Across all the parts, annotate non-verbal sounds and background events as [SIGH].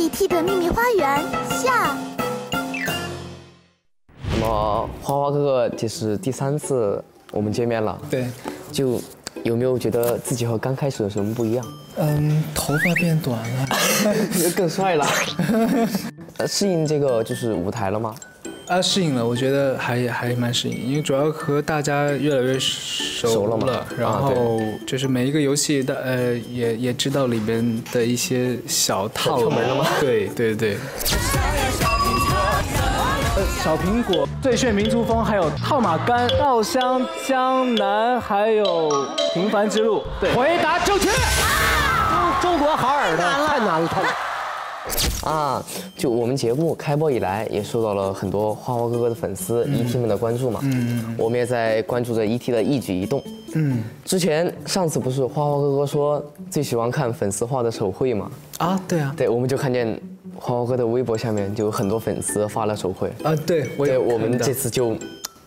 ET 的秘密花园下。那么花花哥哥这是第三次我们见面了，对，就有没有觉得自己和刚开始有什么不一样？嗯，头发变短了，[LAUGHS] 更帅了。[LAUGHS] 呃适应这个就是舞台了吗？啊，适应了，我觉得还还蛮适应，因为主要和大家越来越熟熟了嘛然啊后就是每一个游戏的呃也也知道里边的一些小套路窍门了吗对对对。[LAUGHS] 呃小苹果、最炫民族风，还有套马杆、稻香、江南，还有平凡之路。对，回答正确。中国好耳朵，太难了，太难了。啊，就我们节目开播以来，也受到了很多花花哥哥的粉丝、ET 们的关注嘛。嗯，我们也在关注着 ET 的一举一动。嗯之前上次不是花花哥哥说最喜欢看粉丝画的手绘嘛？啊，对啊，对，我们就看见花花哥的微博下面就有很多粉丝发了手绘。啊，对，我对，也我们这次就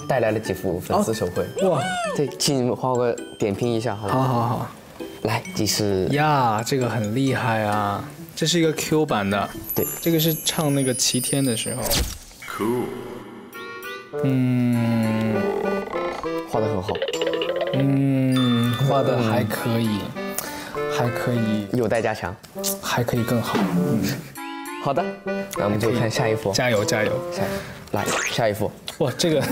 带来了几幅粉丝手绘。哇，对，请花花哥点评一下好好了。好好。来，这是呀，这个很厉害啊！这是一个 Q 版的，对，这个是唱那个齐天的时候。Cool 嗯。画的很好，嗯，画的还可以，还可以，有待加强。还可以更好。嗯，好的，那我们就看下一幅。加油加油！下来下一幅，哇，这个，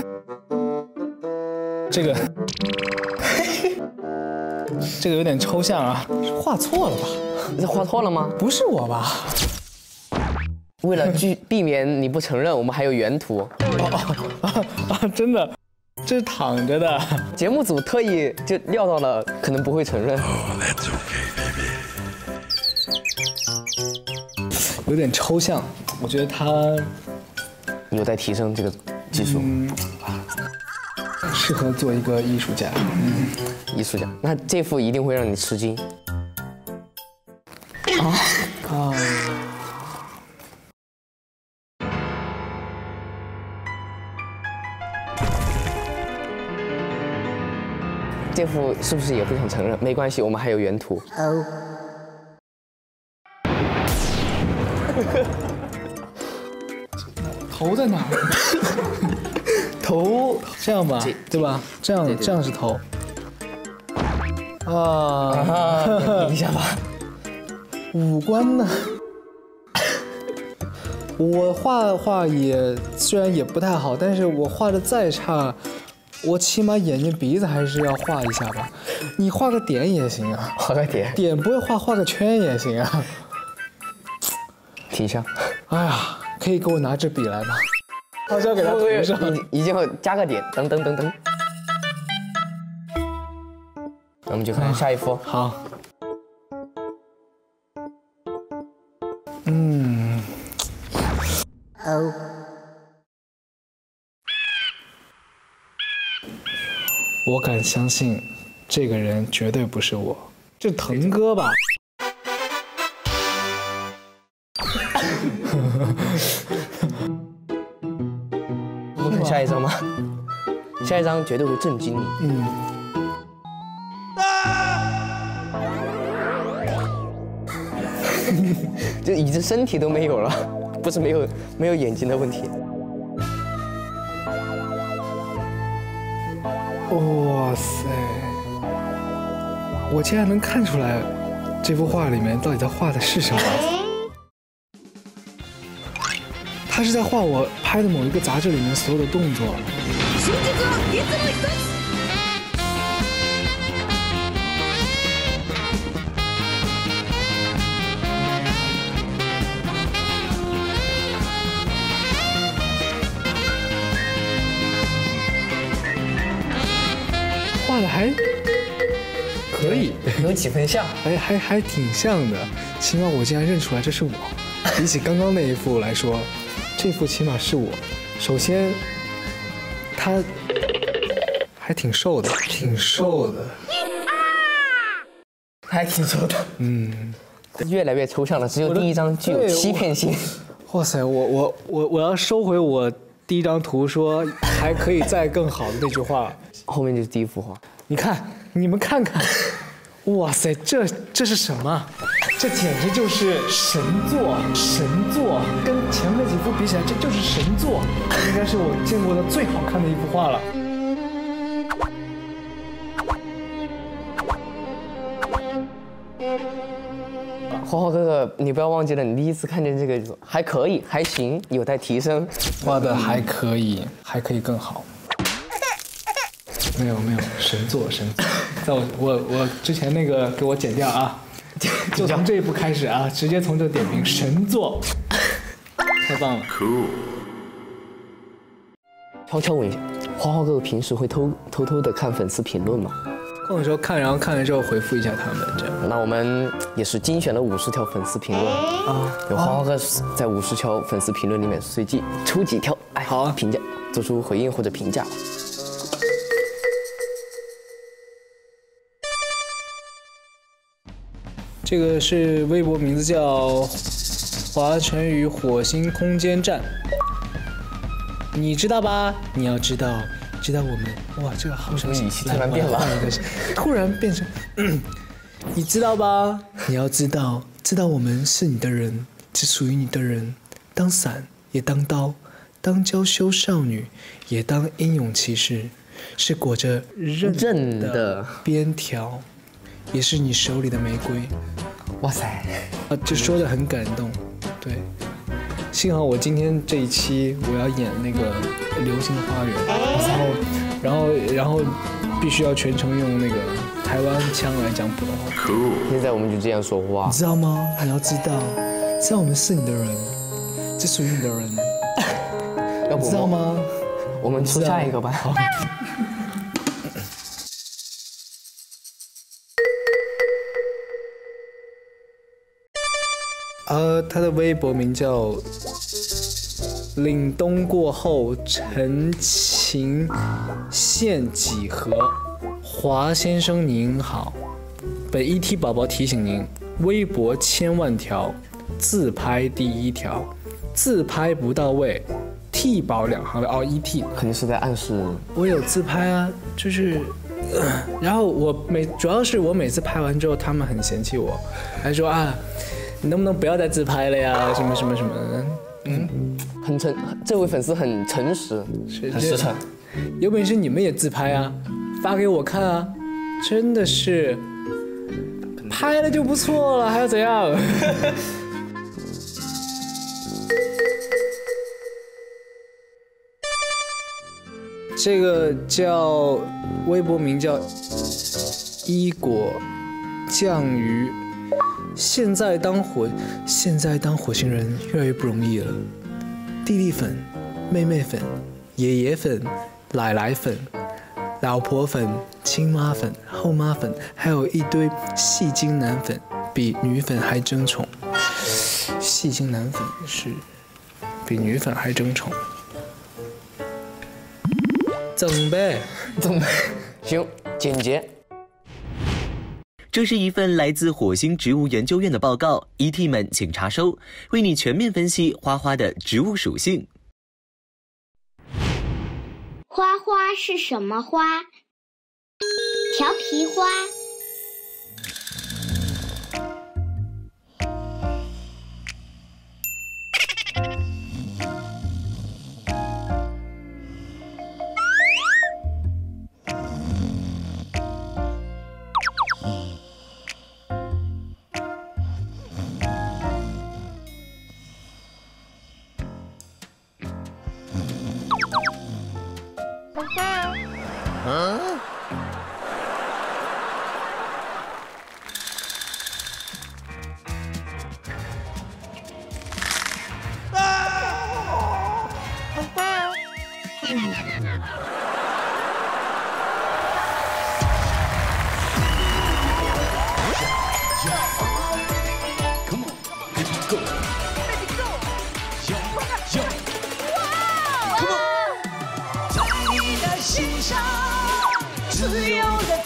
这个，这个有点抽象啊，画错了吧？这画错了吗？不是我吧？为了拒 [LAUGHS] 避免你不承认，我们还有原图。啊，[LAUGHS] 真的，这是躺着的。节目组特意就料到了可能不会承认。有点抽象，我觉得他有待提升这个技术，适合做一个艺术家。嗯艺术家。那这幅一定会让你吃惊。啊啊，这幅是不是也不想承认？没关系，我们还有原图。哦 [LAUGHS] 头在哪儿？[LAUGHS] [LAUGHS] 头这样吧，对吧？这样这样是头。啊，啊，点评一下吧。五官呢？我画的画也虽然也不太好，但是我画的再差，我起码眼睛鼻子还是要画一下吧。你画个点也行啊，画个点，点不会画，画个圈也行啊。提一下。哎呀，可以给我拿支笔来吗？好像给他涂上。已已经要加个点，等等等等。那我们就看下一幅。好。嗯。我敢相信，这个人绝对不是我，这腾哥吧？[LAUGHS] 下一张吗？下一张绝对会震惊你。嗯。[LAUGHS] 就已经身体都没有了，不是没有没有眼睛的问题。哇塞！我竟然能看出来，这幅画里面到底在画的是什么。他是在画我拍的某一个杂志里面所有的动作。画的还可以，有几分像。哎，还还挺像的。起码我竟然认出来这是我，比起刚刚那一幅来说，这幅起码是我。首先，他还挺瘦的，挺瘦的。还挺瘦的，嗯，越来越抽象了。只有第一张具有欺骗性。哇塞，我我我我要收回我第一张图说还可以再更好的那句话。后面就是第一幅画。你看，你们看看，哇塞，这这是什么？这简直就是神作，神作！跟前面几幅比起来，这就是神作，应该是我见过的最好看的一幅画了。花花哥哥，你不要忘记了，你第一次看见这个还可以，还行，有待提升。画的还可以，还可以更好。没有没有，神作神作，在我我我之前那个给我剪掉啊，[LAUGHS] 就从这一步开始啊，直接从这点评神作，太棒了。Cool 悄悄问一下，花花哥哥平时会偷偷偷的看粉丝评论吗？空的时候看，然后看了之后回复一下他们，这样。那我们也是精选了五十条粉丝评论啊，有花花哥在五十条粉丝评论里面随机抽几条，哎，好啊评价做出回应或者评价。这个是微博名字叫“华晨宇火星空间站”，你知道吧？你要知道，知道我们哇，这个好熟悉。突然变了。突然变成，你知道吧？你要知道，知道我们是你的人，只属于你的人，当伞也当刀，当娇羞少女也当英勇骑士，是裹着刃的。边条，也是你手里的玫瑰。哇塞，啊，就说的很感动，对。幸好我今天这一期我要演那个《流星花园》，然后，然后，然后必须要全程用那个台湾腔来讲普通话，现在我们就这样说话你，知道吗？你要知道，知道我们是你的人，这属于你的人，[LAUGHS] 要不知道？吗？我们出下一个吧。[LAUGHS] 呃，他的微博名叫“凛冬过后陈情现几何”。华先生您好，本 ET 宝宝提醒您：微博千万条，自拍第一条，自拍不到位，替宝两行的哦，ET 肯定是在暗示。我有自拍啊，就是，呃然后我每主要是我每次拍完之后，他们很嫌弃我，还说啊，你能不能不要再自拍了呀，什么什么什么嗯。很诚，这位粉丝很诚实，是很实诚。有本事你们也自拍啊，发给我看啊，真的是，拍了就不错了，还要怎样？[LAUGHS] 这个叫微博名叫一果酱鱼，现在当火现在当火星人越来越不容易了。弟弟粉、妹妹粉、爷爷粉、奶奶粉、老婆粉、亲妈粉、后妈粉，还有一堆戏精男粉，比女粉还争宠。戏精男粉是比女粉还争宠。整呗，怎么？行，简洁。这是一份来自火星植物研究院的报告，ET 们请查收，为你全面分析花花的植物属性。花花是什么花？调皮花。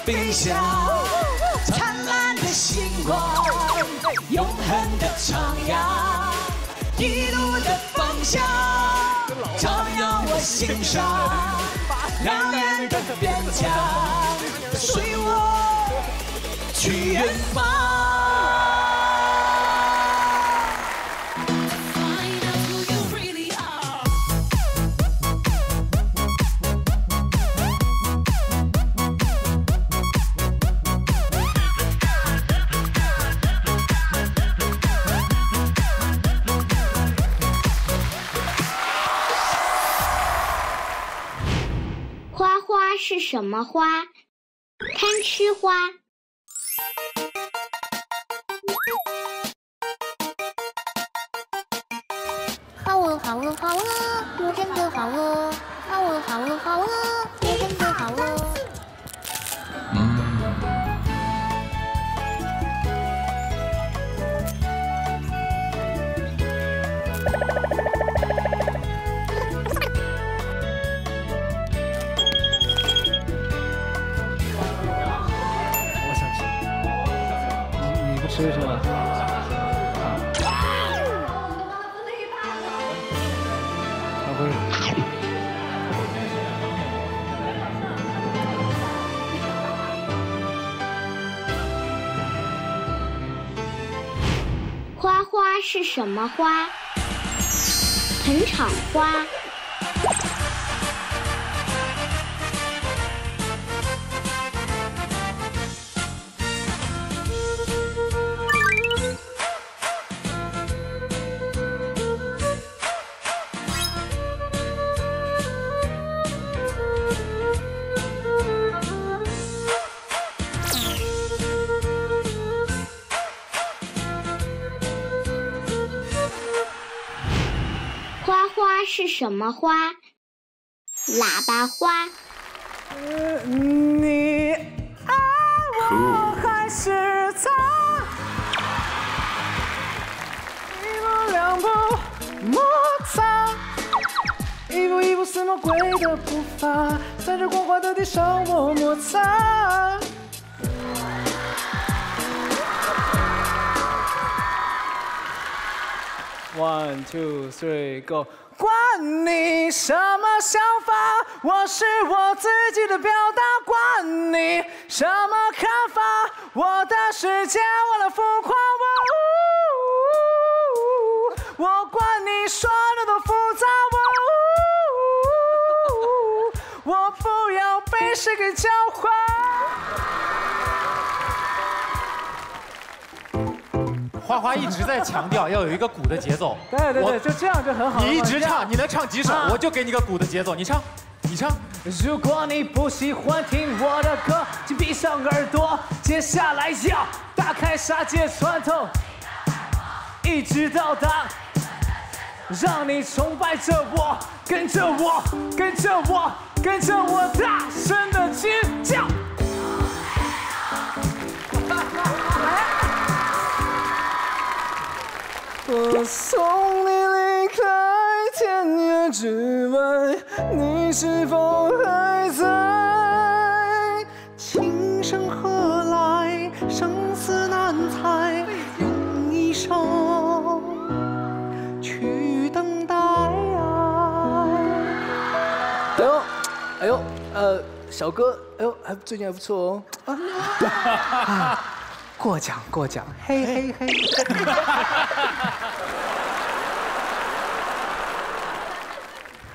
飞翔，灿烂的星光，永恒的徜徉，一路的方向，照耀我心上，遥远的边疆，随我去远方。什么花？贪吃花。好饿好饿好饿，我真的好饿。好饿好饿好饿，我真的好饿。不吃是吧？啊不是。花花是什么花？盆场花。是什么花？喇叭花。你爱我还是他？一步两步摩擦，一步一步似魔鬼的步伐，在这光滑的地上我摩擦。One two three go，管你什么想法，我是我自己的表达。管你什么看法，我的世界我来浮夸。我我管你说的多复杂。我我不要被谁给教花花一直在强调要有一个鼓的节奏。对 [LAUGHS] 对对，就这样就很好。你一直唱，你能唱几首啊？我就给你个鼓的节奏，你唱，你唱。如果你不喜欢听我的歌，请闭上耳朵。接下来要打开杀戒传统，一直到达，让你崇拜着我，跟着我，跟着我，跟着我，大声的尖叫。我送你离开天涯之外，你是否还在？琴声何来？生死难猜，用一生去等待。哎呦，哎呦，呃，小哥，哎呦，还最近还不错哦。啊，过奖过奖，嘿嘿嘿。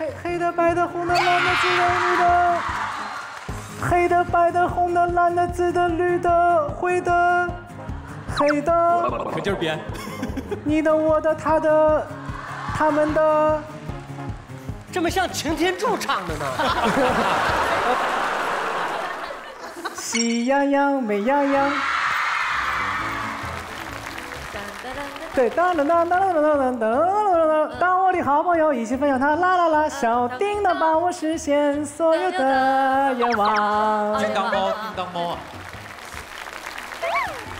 黑黑的、白的、红的、蓝的、紫的、绿的，黑的、白的、红的、蓝的、紫的、绿的、灰的、黑的，可劲儿编。你的、我的、他的、他们的。这么像擎天柱唱的呢？[LAUGHS] 喜羊羊、美羊羊。对，当当当当当当当当当，当我的好朋友一起分享它，啦啦啦，小叮当帮我实现所有的愿望。叮当猫，叮当猫啊！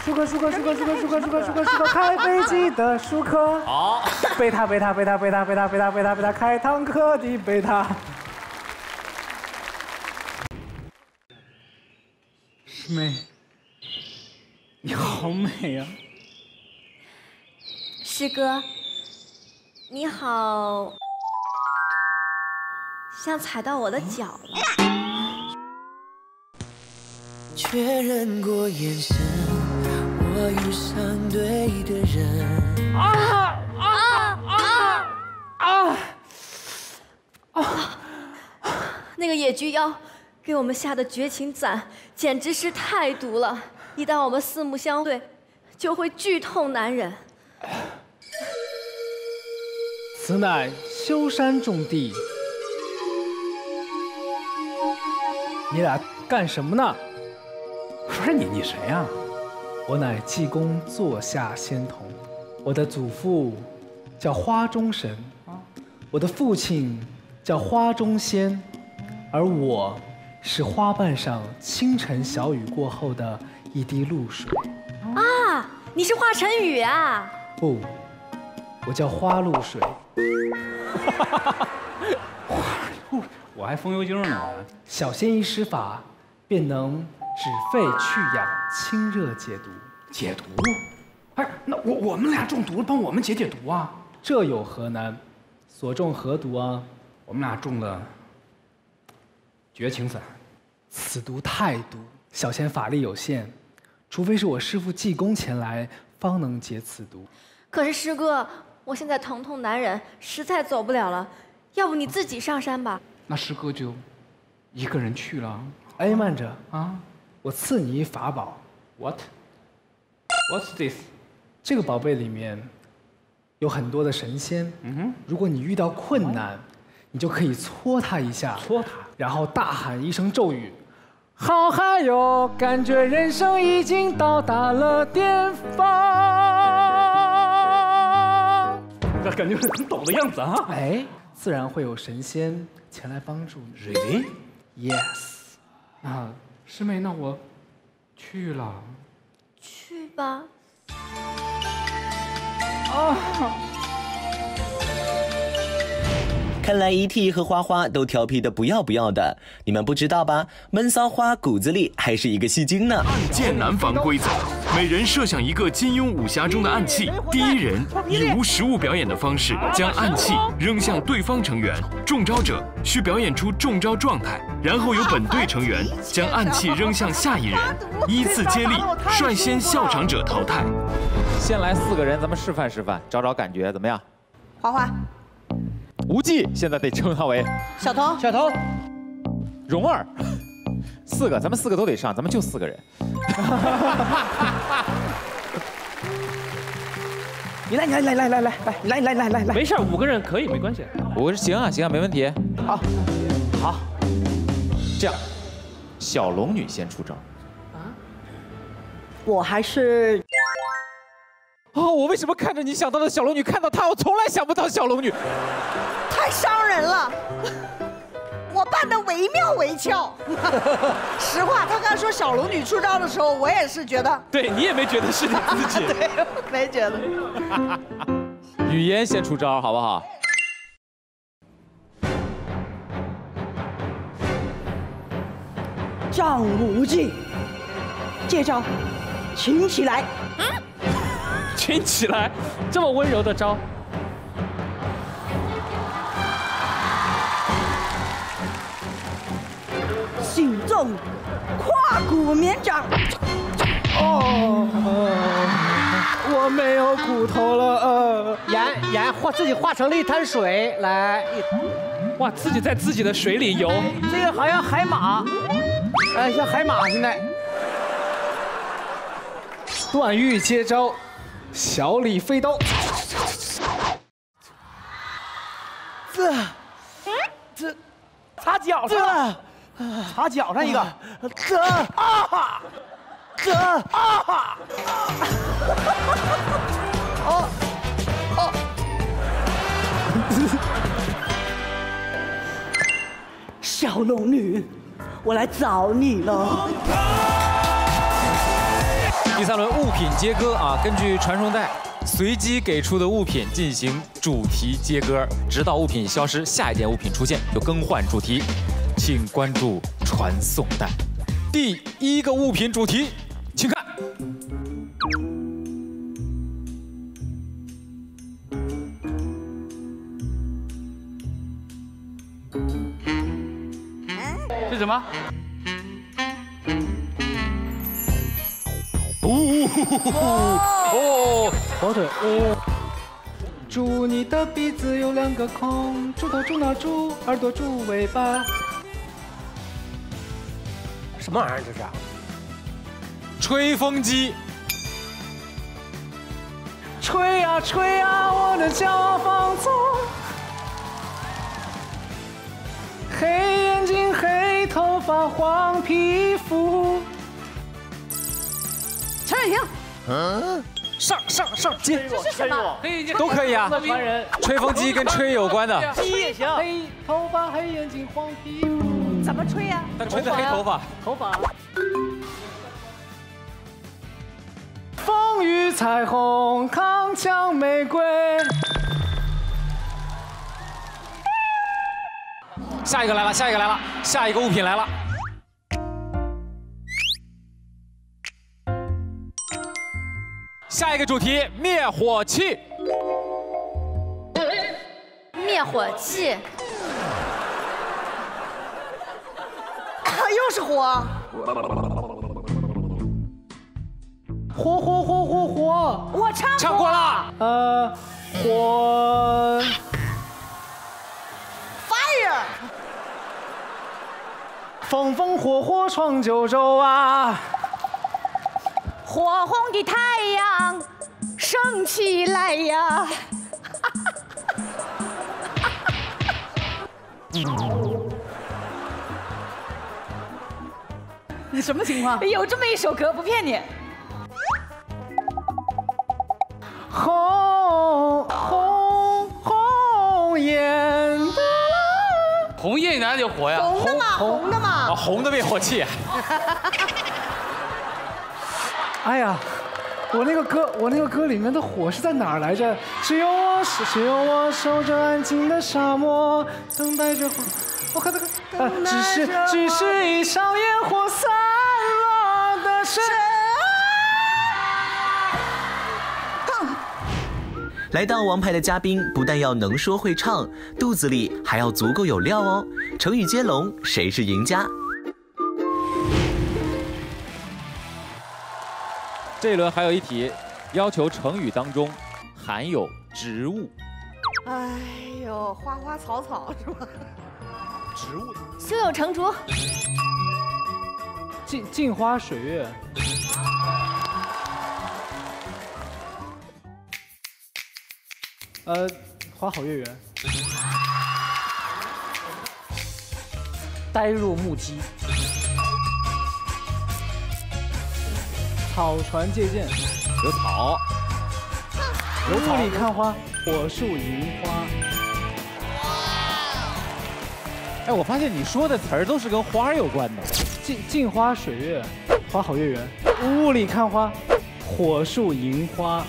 舒克舒克舒克舒克舒克舒克舒克舒克开飞机的舒克，好，贝塔贝塔贝塔贝塔贝塔贝塔贝塔贝塔开坦克的贝塔。师妹，你好美啊！师哥，你好，像踩到我的脚了。确认过眼神，我遇上对的人。啊啊啊啊！啊那个野菊妖给我们下的绝情斩，简直是太毒了。一旦我们四目相对，就会剧痛难忍。此乃修山种地，你俩干什么呢？不是你，你谁呀、我乃济公座下仙童，我的祖父叫花中神，我的父亲叫花中仙，而我是花瓣上清晨小雨过后的一滴露水。啊，你是华晨宇啊？不，我叫花露水。[LAUGHS] 我还风油精呢。小仙一施法，便能止肺去痒、清热解毒。解毒？哎，那我我们俩中毒了，帮我们解解毒啊！这有何难？所中何毒啊？我们俩中了绝情散。此毒太毒，小仙法力有限，除非是我师父济公前来，方能解此毒。可是师哥，我现在疼痛难忍，实在走不了了，要不你自己上山吧？那师哥就一个人去了。哎，慢着啊！我赐你一法宝。What？What's this？这个宝贝里面有很多的神仙。嗯哼。如果你遇到困难，你就可以搓它一下。搓它，然后大喊一声咒语。好嗨哟！感觉人生已经到达了巅峰。这感觉很抖的样子啊！哎，自然会有神仙前来帮助你。Really? Yes。啊，师妹，那我去了。去吧。啊！看来 ET 和花花都调皮的不要不要的，你们不知道吧？闷骚花骨子里还是一个戏精呢。暗箭难防规则，每人设想一个金庸武侠中的暗器，第一人以无实物表演的方式将暗器扔向对方成员，中招者需表演出中招状态，然后由本队成员将暗器扔向下一人，依次接力，率先笑场者淘汰。先来四个人，咱们示范示范，找找感觉怎么样？花花、无忌现在得称他为小童，小童，蓉儿，四个，咱们四个都得上，咱们就四个人。[LAUGHS] 你来，你来，来来来来来来来来来来，没事，五个人可以，没关系。五个人行啊，行啊，没问题。好，好，这样，小龙女先出招。啊？我还是。啊、哦！我为什么看着你想到的小龙女，看到她，我从来想不到小龙女。太伤人了，[LAUGHS] 我扮的惟妙惟肖。[LAUGHS] 实话，他刚说小龙女出招的时候，我也是觉得，对你也没觉得是你自己。[LAUGHS] 对，没觉得。语言先出招，好不好？张无忌，这招，请起来。请起来，这么温柔的招。信众，胯骨绵掌。哦，我没有骨头了，呃，盐盐化自己化成了一滩水来，哇，自己在自己的水里游，这个好像海马，哎，像海马现在。段誉接招，小李飞刀。这，这，擦脚上，擦脚上一个，这啊哈，这啊哈，哦，哦，小龙女，我来找你了。第三轮物品接歌啊，根据传送带随机给出的物品进行主题接歌，直到物品消失，下一件物品出现就更换主题，请关注传送带。第一个物品主题，请看。是什么？哦，火腿哦。猪，你的鼻子有两个孔，猪头猪脑猪耳朵猪尾巴。什么玩意儿这是？吹风机。吹呀吹呀，我的小房子。黑眼睛黑头发黄皮肤。陈雨婷，嗯，上上上接，这是什么？都可以啊。吹风机跟吹有关的，鸡也行。黑头发，黑眼睛，黄皮肤，怎么吹呀？他吹的黑头发，头发。风雨彩虹，铿锵玫瑰。下一个来了，下一个来了，下一个物品来了。下一个主题：灭火器。灭火器。是火。火火火火火！我唱唱过了。呃，火。Fire。风风火火闯九州啊！火红的太阳升起来呀！[LAUGHS] 你什么情况？有这么一首歌，不骗你。红红红艳的，红艳哪里有火呀？红的嘛，红的嘛。啊，红的灭火器。[LAUGHS] 哎呀，我那个歌，我那个歌里面的火是在哪儿来着？只有我，只有我守着安静的沙漠，等待着火。我看这个，呃，只是只是一场烟火散落的神。来到王牌的嘉宾，不但要能说会唱，肚子里还要足够有料哦。成语接龙，谁是赢家？这一轮还有一题，要求成语当中含有植物。哎呦，花花草草是吧？植物的。胸有成竹。镜镜花水月。呃，花好月圆。呆若木鸡。草船借箭。有草。有雾里看花，火树银花。哎，我发现你说的词儿都是跟花有关的。镜镜花水月，花好月圆。雾里看花，火树银花。